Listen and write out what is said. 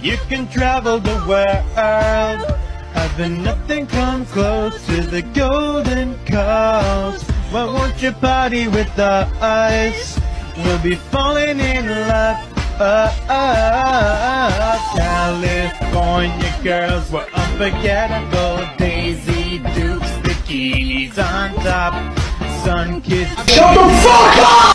You can travel the world, having nothing come close to the golden coast. Why won't you party with us? We'll be falling in love. Uh, uh, California girls were unforgettable. Daisy Dukes, bikinis on top, sun kissed. Shut the fuck up!